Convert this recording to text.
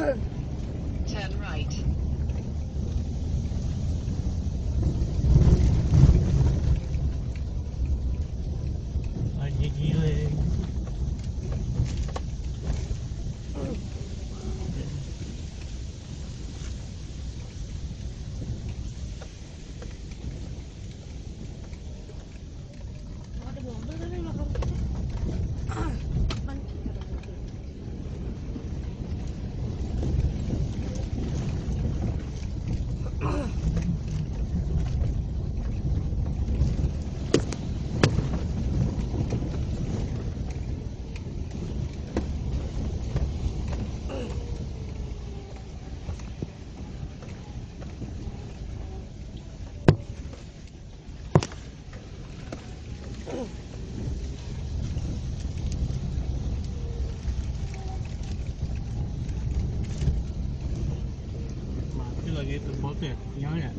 Turn right. Mà cái là cái tụi bó kìa nhớ nè